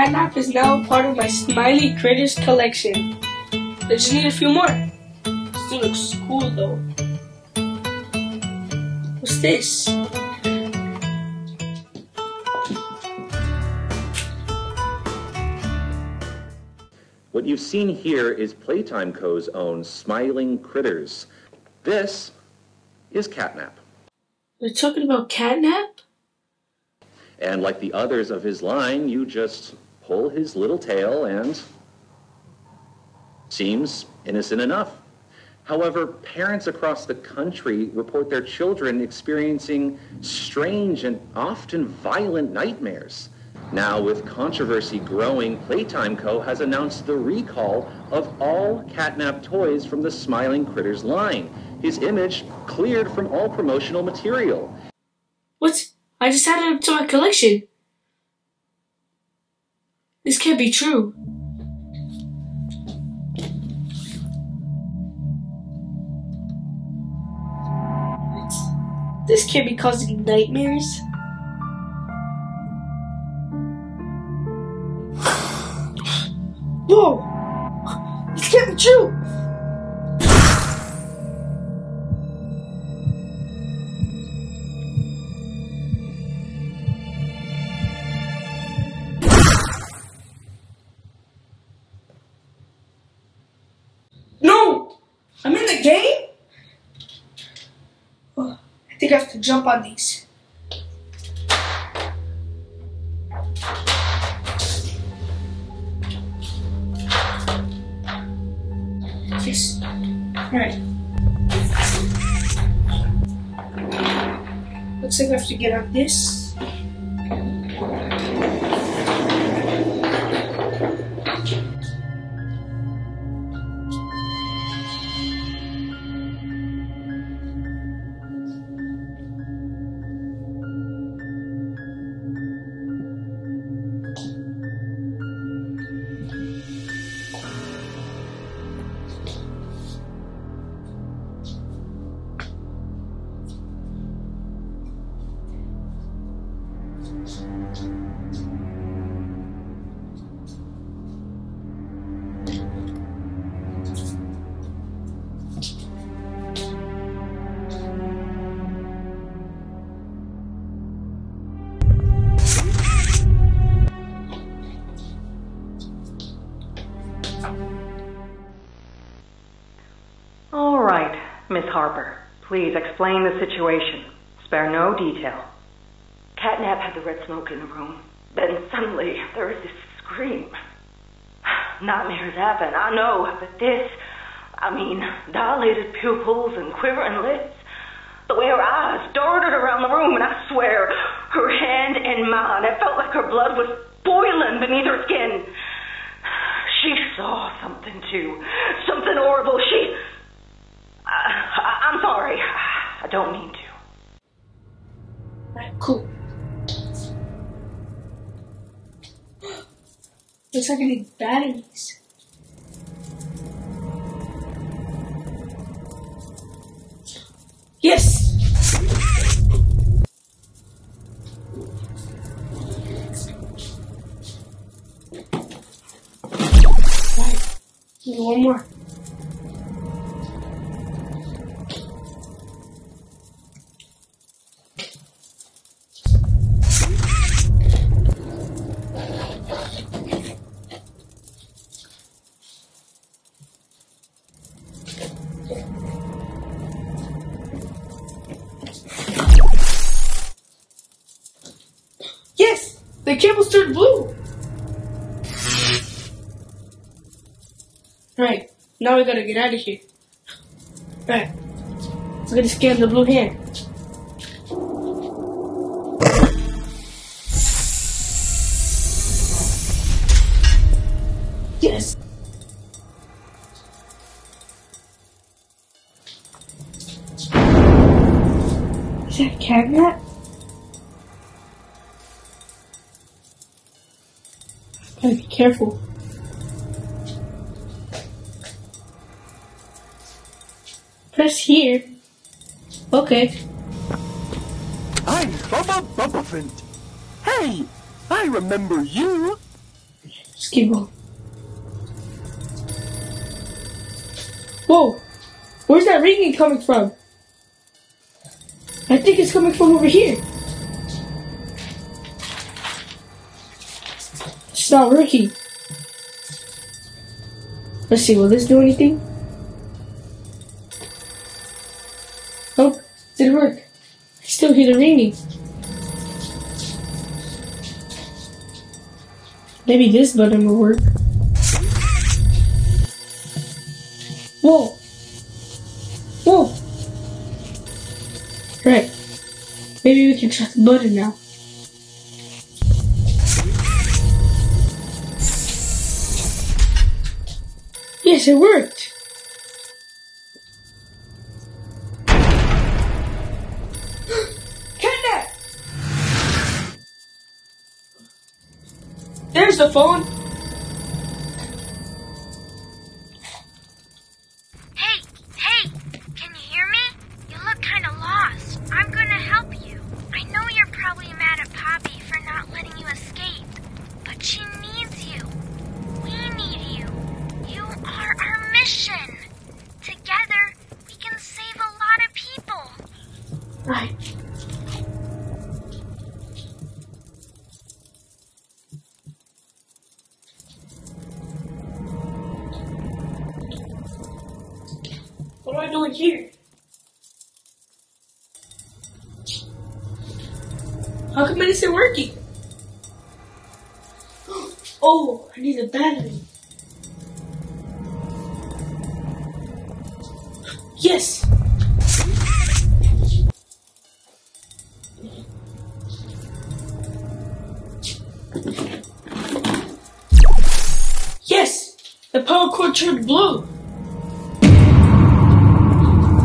catnap is now part of my Smiley Critters collection. I just need a few more. Still looks cool though. What's this? What you've seen here is Playtime Co.'s own Smiling Critters. This is Catnap. They're talking about catnap? And like the others of his line, you just pull his little tail and seems innocent enough. However, parents across the country report their children experiencing strange and often violent nightmares. Now, with controversy growing, Playtime Co. has announced the recall of all catnap toys from the Smiling Critters line. His image cleared from all promotional material. What? I just added it to my collection. This can't be true. This can't be causing nightmares. Jump on these. Yes. Alright. Looks like I have to get on this. Right, Miss Harper. Please explain the situation. Spare no detail. Catnap had the red smoke in the room. Then suddenly there was this scream. Nightmares happen, I know, but this, I mean, dilated pupils and quivering lips. The way her eyes darted around the room, and I swear, her hand in mine, it felt like her blood was boiling beneath her skin. She saw something too. Something horrible. She. I, I, I'm sorry. I don't mean to. Alright, cool. Looks like I need batteries. Yes! One more. The cable's turned blue! Right, now we gotta get out of here. Right, so gonna scan the blue hand. Careful. Press here. Okay. I'm Bubba Bubbaphant. Hey, I remember you. Going. Whoa! Where's that ringing coming from? I think it's coming from over here. It's not working. Let's see, will this do anything? Nope, didn't work. I still hear the ringing. Maybe this button will work. Whoa! Whoa! Right. Maybe we can try the button now. Yes, it worked! There's the phone! Yes! The power cord turned blue!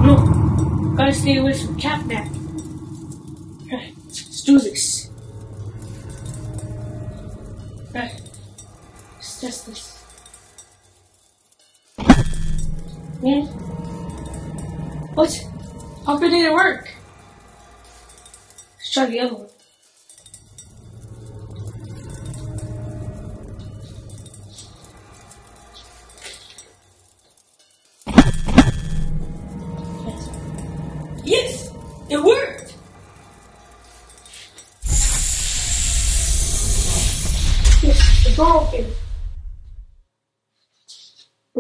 No! Gotta stay away from Catnap. Right, let's do this. Right. Let's test this. Hmm? What? How come it work? Let's try the other one.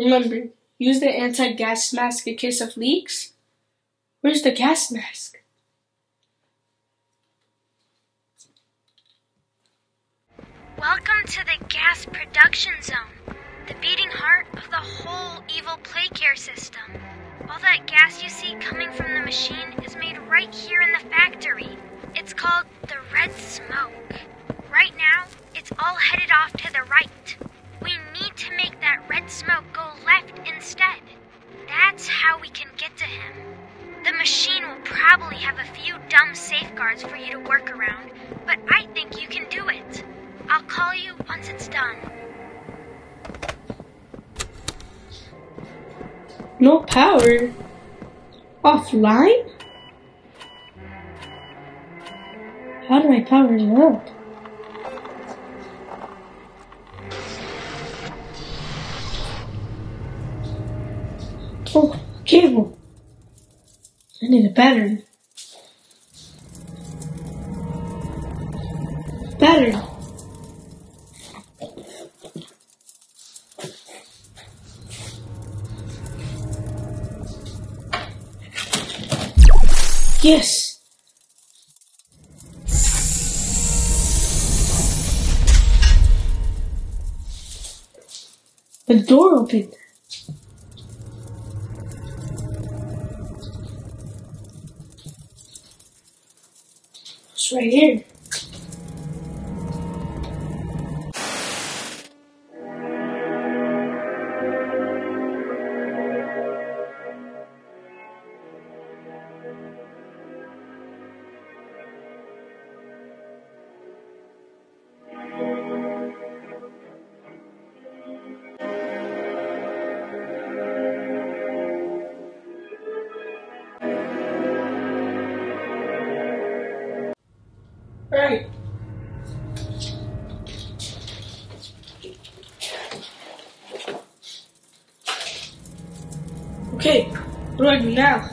Remember, use the anti-gas mask in case of leaks. Where's the gas mask? Welcome to the gas production zone, the beating heart of the whole evil play care system. All that gas you see coming from the machine is made right here in the factory. It's called the red smoke. Right now, it's all headed off to the right. Make that red smoke go left instead. That's how we can get to him. The machine will probably have a few dumb safeguards for you to work around, but I think you can do it. I'll call you once it's done. No power. Offline? How do I power it cable. I need a battery. Battery. Yes. The door opened. Right here. Okay, what do I do now?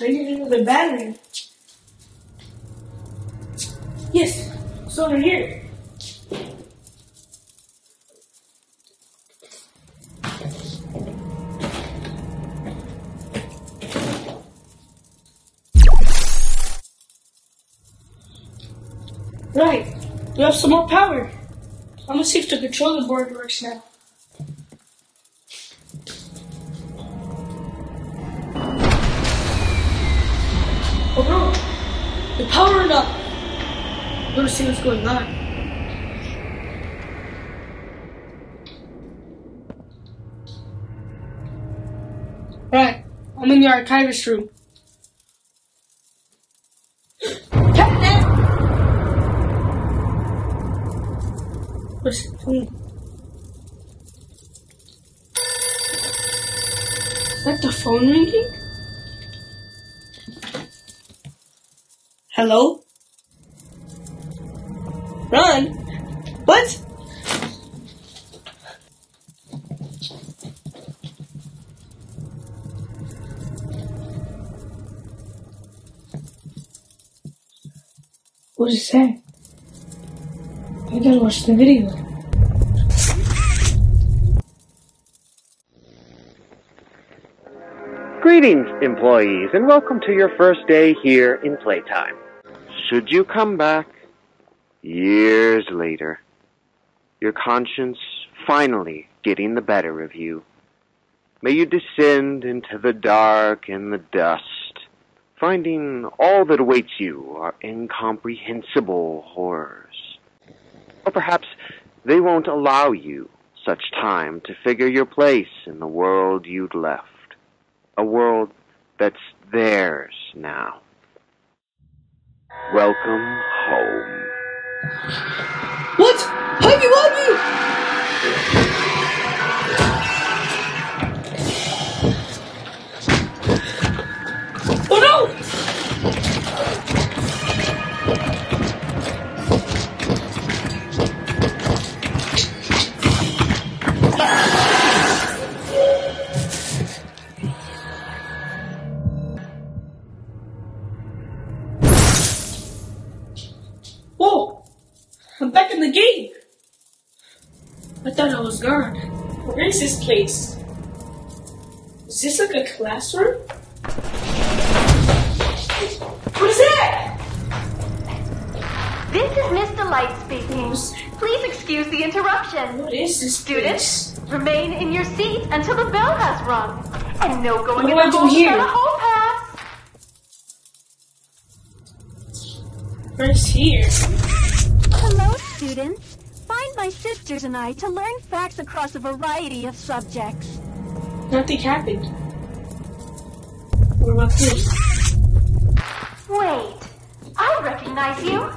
I need another battery. Yes, it's over here. Right, we have some more power. I'm gonna see if the controller board works now. Gonna see what's going on. Right, I'm in the archivist room. The phone? Is that the phone ringing? Hello? Run? What? What is say? I gotta watch the video. Greetings, employees, and welcome to your first day here in Playtime. Should you come back years later, your conscience finally getting the better of you, may you descend into the dark and the dust, finding all that awaits you are incomprehensible horrors. Or perhaps they won't allow you such time to figure your place in the world you'd left a world that's theirs now. Welcome home. What? Huggy Wuggy! Oh no! I thought I was gone. Where is this place? Is this like a classroom? What is that? This is Miss Delight speaking. Please excuse the interruption. What is this Students, place? remain in your seat until the bell has rung. And no going What in the hall here? pass. Where's here? Hello, students. Find my sisters and I to learn facts across a variety of subjects. Nothing happened. What about this? Wait, I recognize you.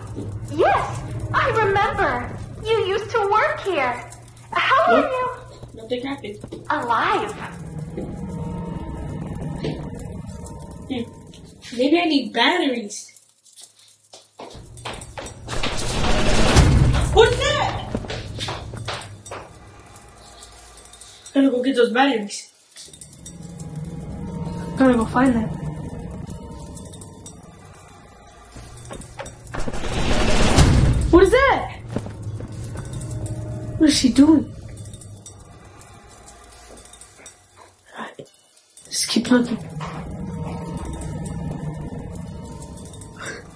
Yes, I remember. You used to work here. How are you? Nothing happened. Alive. Hmm. Maybe I need batteries. What's that? Gotta go get those batteries. Gotta go find them. What is that? What is she doing? Just keep looking.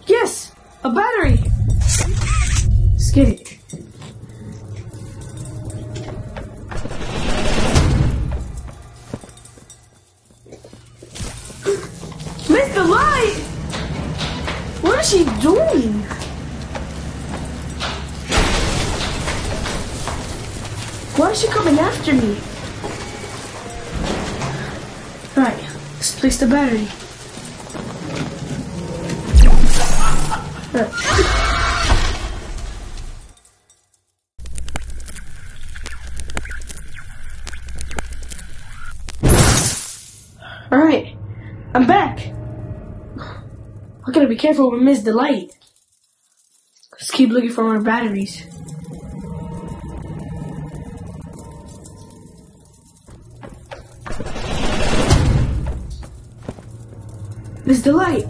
Yes! A battery! Let's get it. The. Alright, I'm back. I gotta be careful with Miss Delight. Let's keep looking for more batteries. Miss Delight.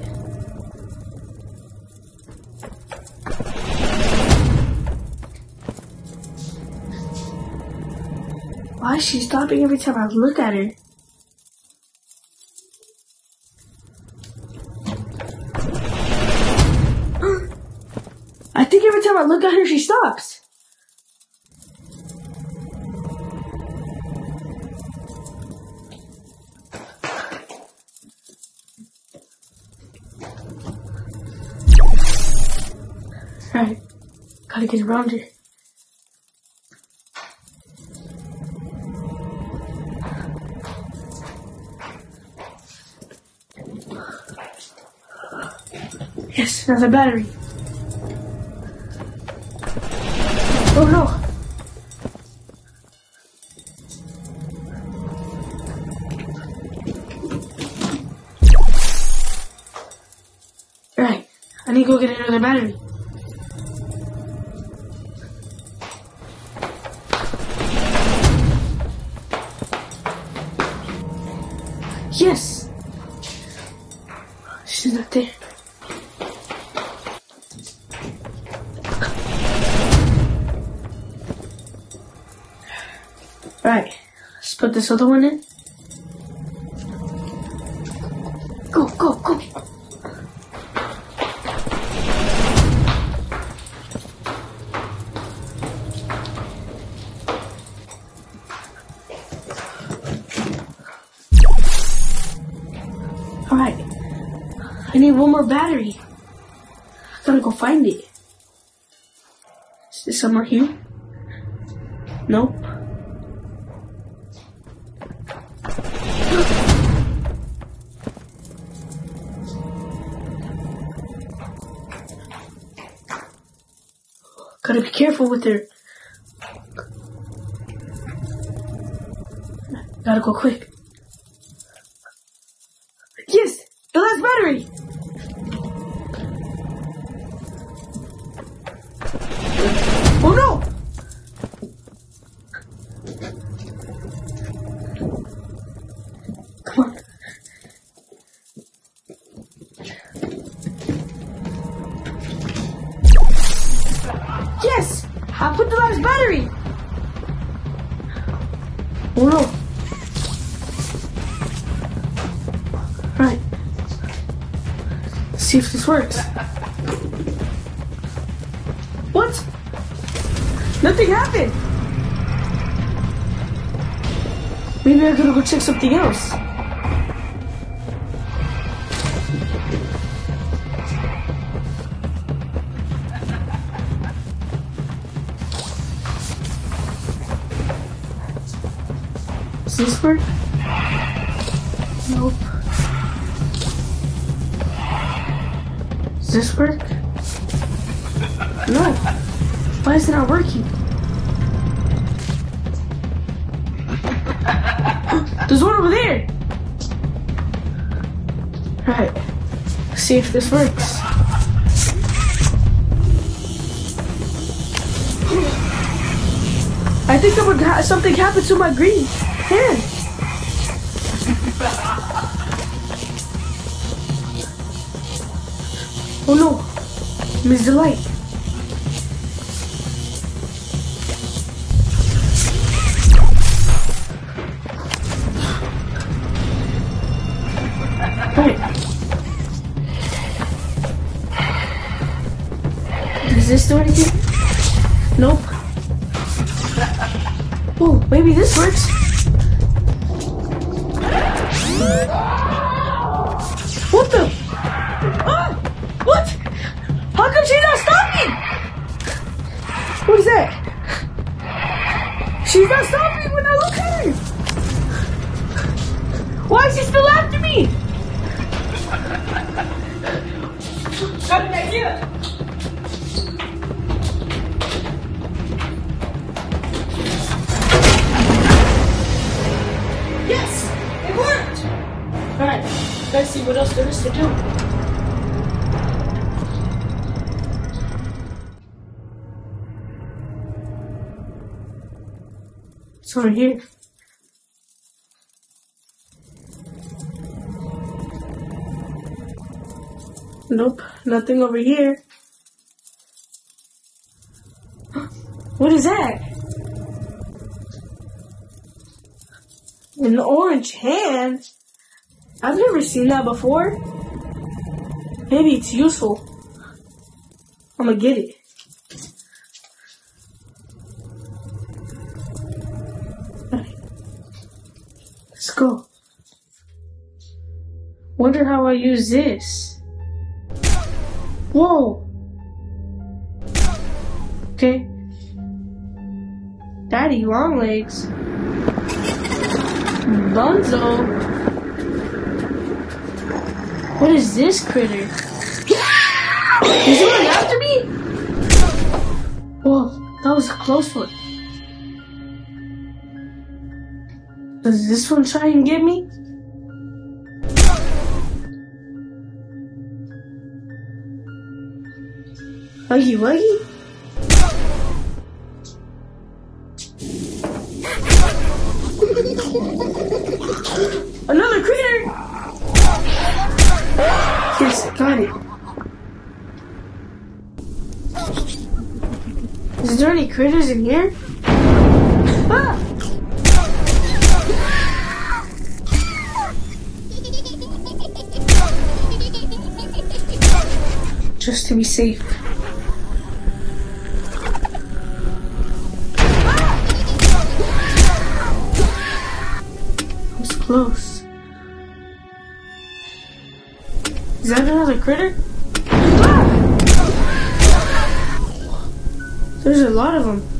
Why is she stopping every time I look at her? I think every time I look at her, she stops. Gotta get around her. Yes, another battery. Oh no! Right, I need to go get another battery. This other one in. Go, go, go! Alright, I need one more battery. I gotta go find it. Is this somewhere here? Nope. Gotta be careful with her. Gotta go quick. This works. What? Nothing happened! Maybe I gotta go check something else. This work? Nope. This work? No. Why is it not working? There's one over there. Right. See if this works. I think something happened to my green hand. Miss. Wait. Does this do anything? Nope. Oh, maybe this works. What the? She's not stopping? What is that? She's not stopping when I look at her. Why is she still after me? Got an idea. Yes, it worked. All right, let's see what else there is to do. Over here. Nope, nothing over here. What is that? An orange hand? I've never seen that before. Maybe it's useful. I'm gonna get it. Let's go. Wonder how I use this. Whoa. Okay. Daddy long legs. Bunzo. What is this critter? He's running after me? Whoa, that was a close one. Does this one try and get me? Huggy Wuggy? Another critter! Yes, got it. Is there any critters in here? Ah! Just to be safe. That was close. Is that another critter? There's a lot of them.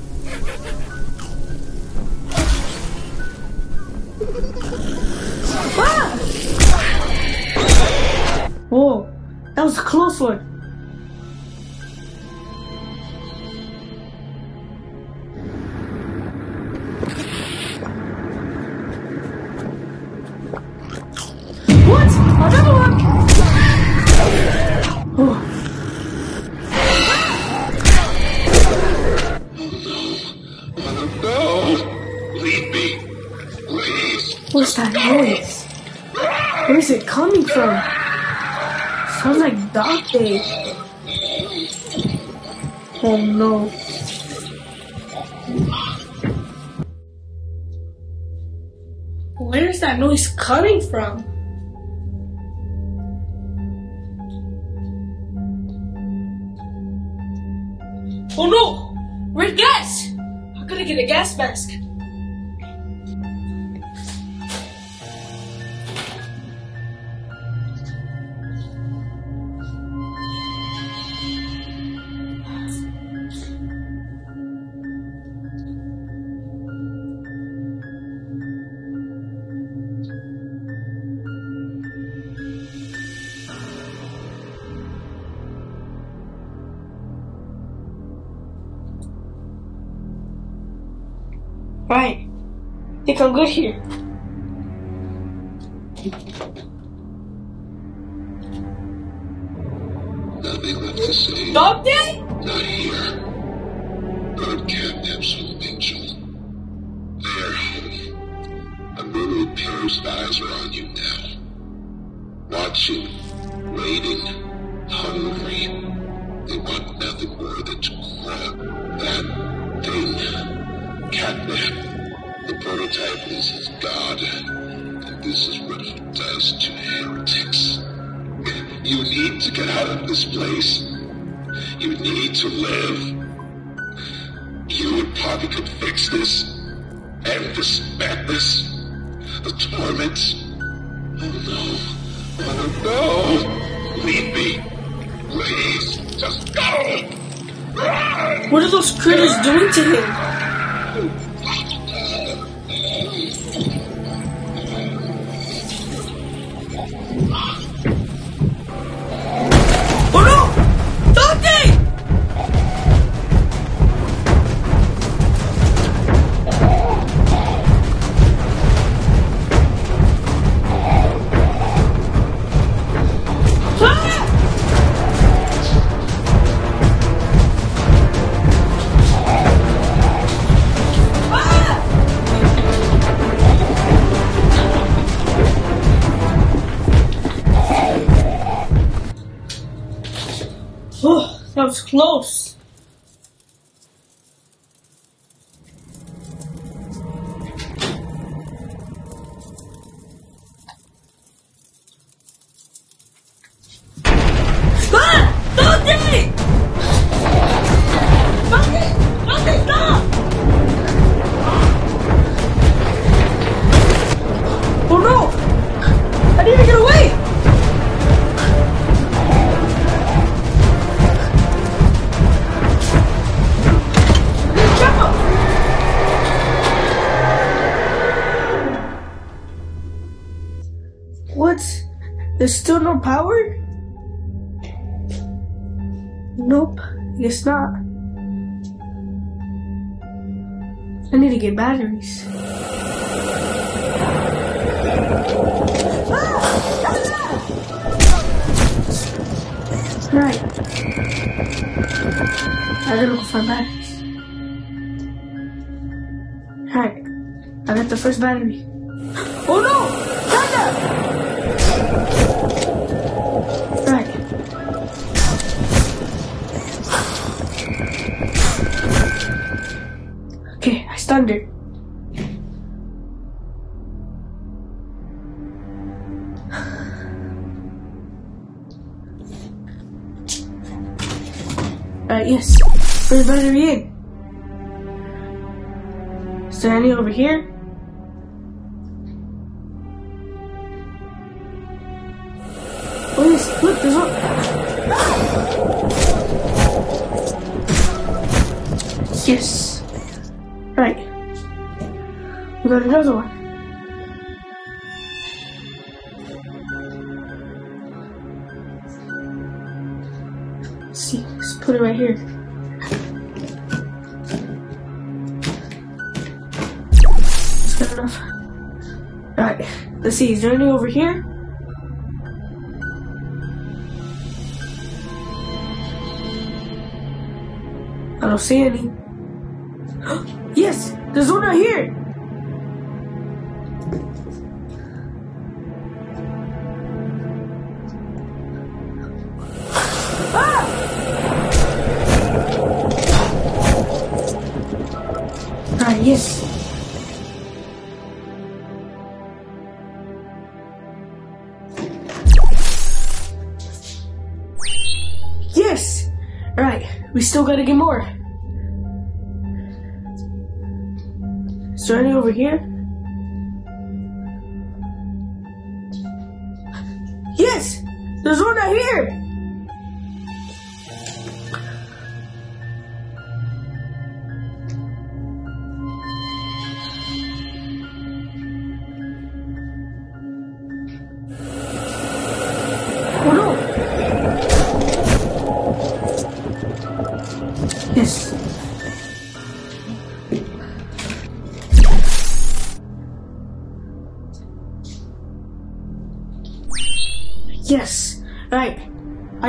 What? Another one? Oh. No! Leave me! Please! What's that noise? Where is it coming from? Sounds like dog day. Oh no. That noise coming from? Oh no! Red gas! I gotta get a gas mask. Think I'm good here. Nothing left to say. Dog day? Not here. God catnaps with Angel. They're home. A myriad pairs of eyes are on you now. Watching, this place. You need to live. You and Poppy could fix this. End this madness. The torment. Oh no. Oh no. Leave me. Please. Just go. What are those critters doing to him? Not. I need to get batteries. Right. I gotta go find batteries. Alright. I got the first battery. Okay, I stunned her. Uh, Alright, yes. First battery in. Is there any over here? We got another one. Let's see, let's put it right here. That's good enough. Alright, let's see, is there any over here? I don't see any. yes, there's one right here. Still gotta get more. Is there any over here? Yes! There's one right here!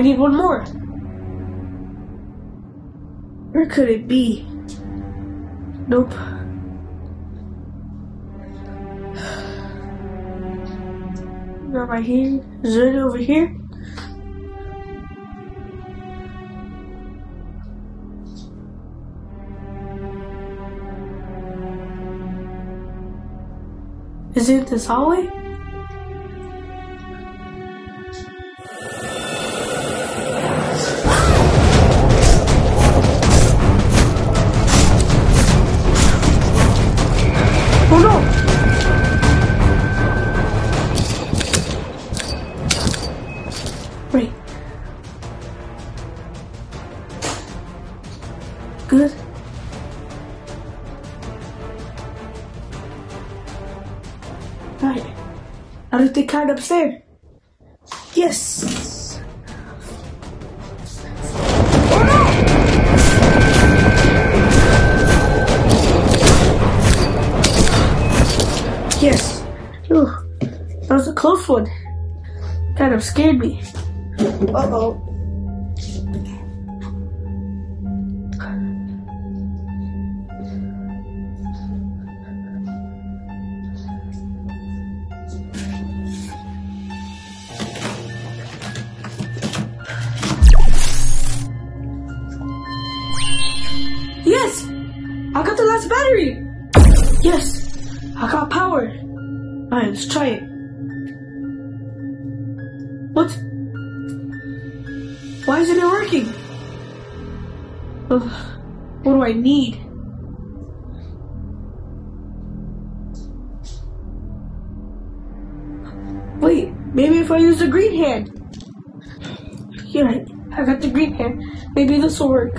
Need one more. Where could it be? Nope. Not right here. Is any over here? Is it this hallway? Good. Right. Now that they climbed upstairs. Yes. Yes. Ooh, that was a close one. Kind of scared me. Uh Ugh, what do I need? Wait, maybe if I use the green hand. Yeah, I got the green hand. Maybe this will work.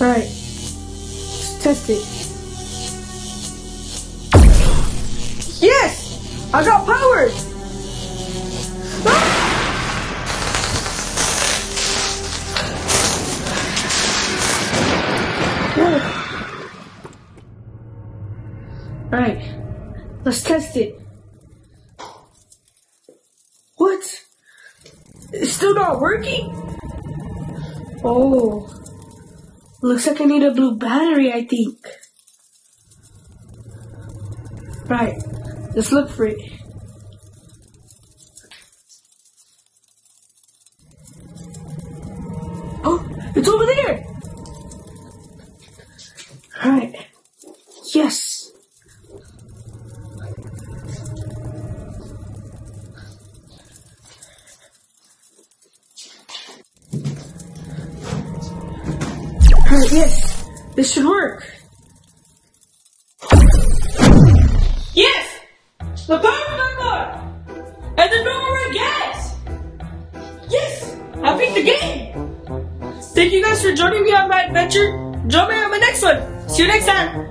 Alright, let's test it. Yes! I got power! Alright, let's test it. What? It's still not working? Oh, looks like I need a blue battery, I think. Right, let's look for it. Oh, it's over there! See you next time.